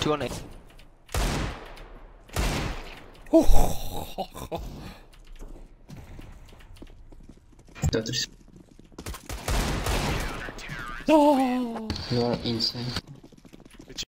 two on A. Tetris. You are insane.